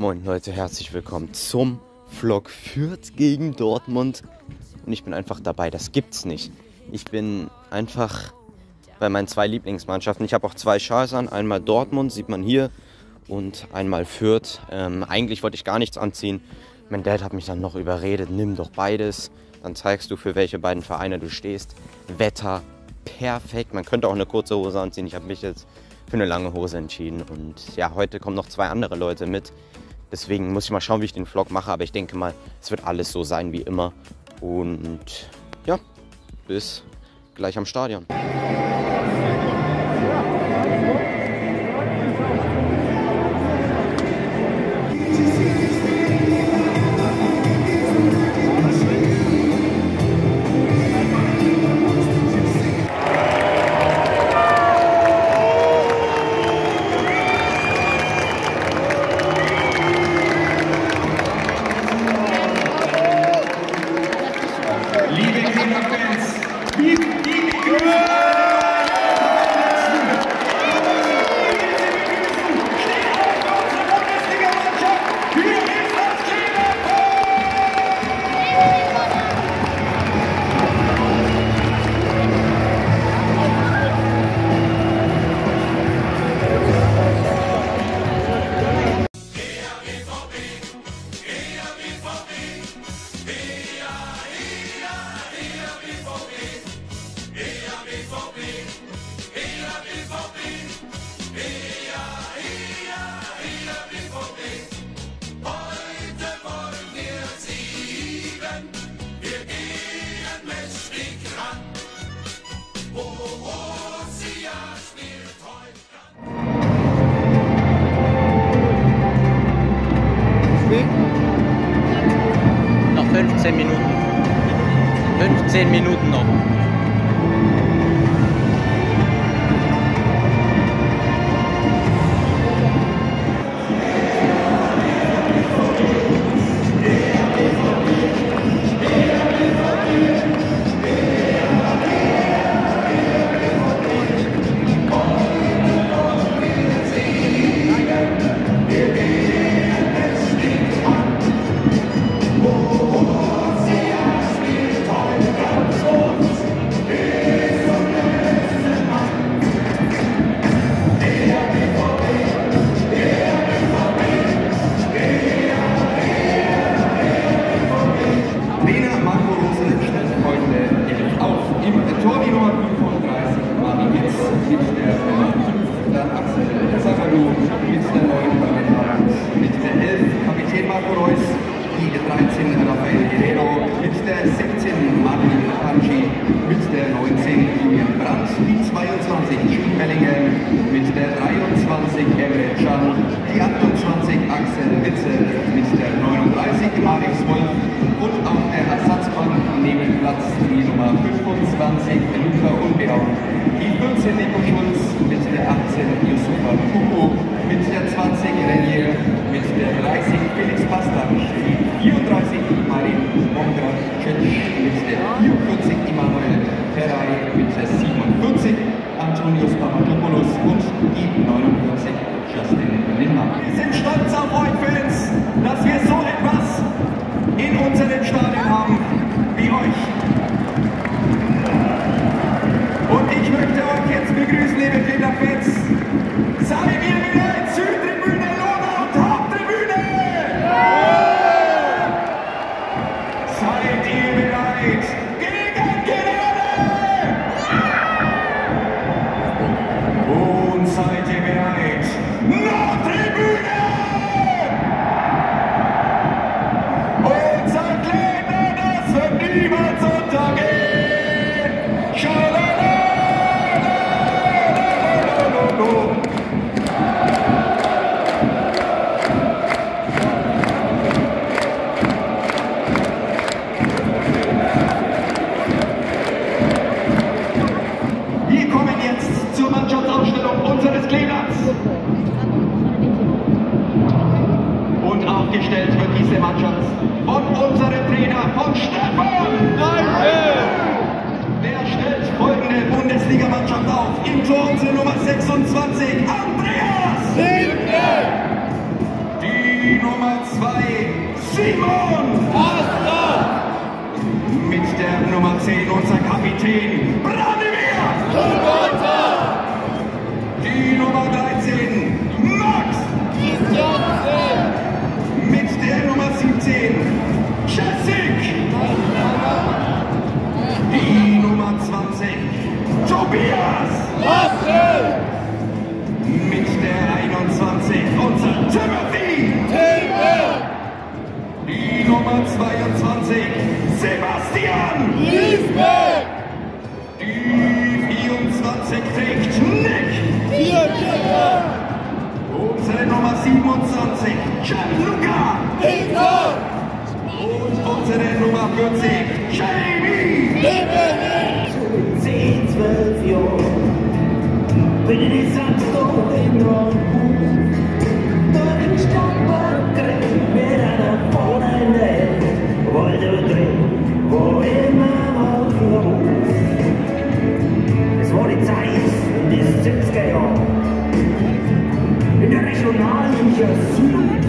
Moin Leute, herzlich willkommen zum Vlog Fürth gegen Dortmund. Und ich bin einfach dabei, das gibt's nicht. Ich bin einfach bei meinen zwei Lieblingsmannschaften. Ich habe auch zwei Schals an, einmal Dortmund, sieht man hier, und einmal Fürth. Ähm, eigentlich wollte ich gar nichts anziehen. Mein Dad hat mich dann noch überredet, nimm doch beides. Dann zeigst du, für welche beiden Vereine du stehst. Wetter, perfekt. Man könnte auch eine kurze Hose anziehen. Ich habe mich jetzt für eine lange Hose entschieden. Und ja, heute kommen noch zwei andere Leute mit. Deswegen muss ich mal schauen, wie ich den Vlog mache. Aber ich denke mal, es wird alles so sein wie immer. Und ja, bis gleich am Stadion. 15 Minuten. 15 Minuten noch. 23 Emre Can, die 28 Axel Witzel, mit der 39 Alex Wolf und auf der Ersatzbank nehmen Platz die Nummer 25 Luca Unbeau, die 14 Nico Schulz, mit der 18 Yusufa Kuku, mit der 20 Renier, mit der 30 Felix Pastak, die 34 Marin Mongrad-Cic, mit der 44 Immanuel Ferrari, mit der 47 Antonius Papadopoulos und die Stefan Der stellt folgende Bundesligamannschaft auf. Im Tor unsere Nummer 26, Andreas. Die Die Nummer 2, Simon. Mit der Nummer 10 unser Kapitän, Branimir. Die Nummer 13, 29, Tobias Maske! Mit der 21, unser Timothy! Timber! Die Nummer 22, Sebastian Liesbeck! Die 24 trägt Nick! Vierbeck! Unsere Nummer 27, Gianluca! Peter! Und unsere Nummer 40, 10, 12 Jahre bin ich die Sandstone in Rundbuch durch den Stadtpark gerannt mit einer Fauna in der Hand, wollte drehen, wo immer der Hof. Es war die Zeit in den 70er Jahren, in der Regionalliga Süd.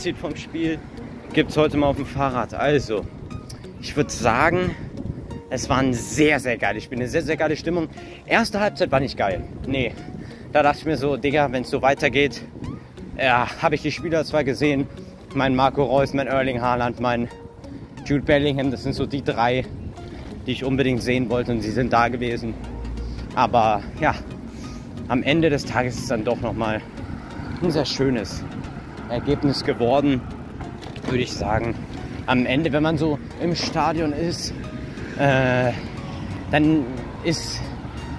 Fazit vom Spiel gibt es heute mal auf dem Fahrrad. Also, ich würde sagen, es war ein sehr, sehr geiles Spiel. Eine sehr, sehr geile Stimmung. Erste Halbzeit war nicht geil. Nee, da dachte ich mir so, Digga, wenn es so weitergeht, ja, habe ich die Spieler zwar gesehen. Mein Marco Reus, mein Erling Haaland, mein Jude Bellingham, das sind so die drei, die ich unbedingt sehen wollte und sie sind da gewesen. Aber ja, am Ende des Tages ist dann doch nochmal ein sehr schönes Ergebnis geworden, würde ich sagen. Am Ende, wenn man so im Stadion ist, äh, dann ist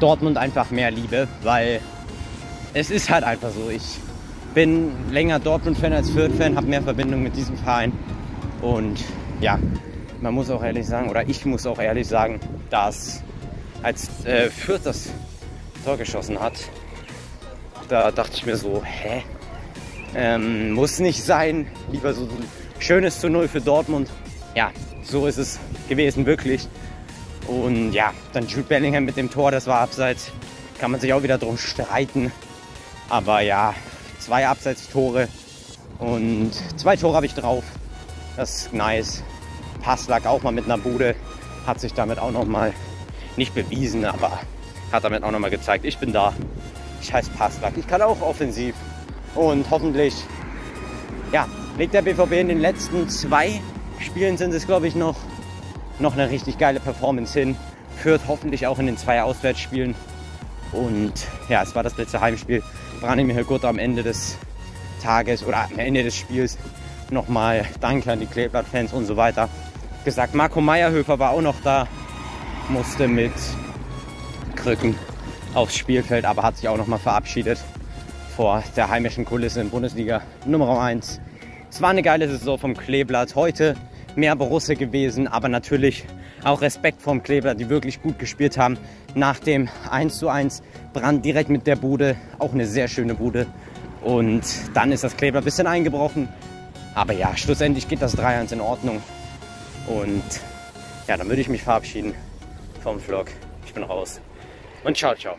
Dortmund einfach mehr Liebe, weil es ist halt einfach so. Ich bin länger Dortmund-Fan als Fürth-Fan, habe mehr Verbindung mit diesem Verein. Und ja, man muss auch ehrlich sagen, oder ich muss auch ehrlich sagen, dass als äh, Fürth das Tor geschossen hat, da dachte ich mir so, hä? Ähm, muss nicht sein. Lieber so ein schönes zu Null für Dortmund. Ja, so ist es gewesen, wirklich. Und ja, dann Jude Bellingham mit dem Tor, das war abseits. kann man sich auch wieder drum streiten. Aber ja, zwei Abseitstore und zwei Tore habe ich drauf. Das ist nice. Passlack auch mal mit einer Bude. Hat sich damit auch noch mal nicht bewiesen, aber hat damit auch noch mal gezeigt, ich bin da. Ich heiße Passlack. Ich kann auch offensiv. Und hoffentlich, ja, legt der BVB in den letzten zwei Spielen sind es, glaube ich, noch, noch eine richtig geile Performance hin. Führt hoffentlich auch in den zwei Auswärtsspielen. Und ja, es war das letzte Heimspiel. Branimir gut am Ende des Tages oder am Ende des Spiels nochmal Danke an die Kleeblatt-Fans und so weiter gesagt. Marco Meierhöfer war auch noch da, musste mit Krücken aufs Spielfeld, aber hat sich auch nochmal verabschiedet vor der heimischen Kulisse in Bundesliga Nummer 1. Es war eine geile Saison vom Kleeblatt. Heute mehr Borusse gewesen, aber natürlich auch Respekt vom Kleeblatt, die wirklich gut gespielt haben. Nach dem 1:1 Brand direkt mit der Bude, auch eine sehr schöne Bude. Und dann ist das Kleeblatt ein bisschen eingebrochen. Aber ja, schlussendlich geht das 3-1 in Ordnung. Und ja, dann würde ich mich verabschieden vom Vlog. Ich bin raus. Und ciao, ciao.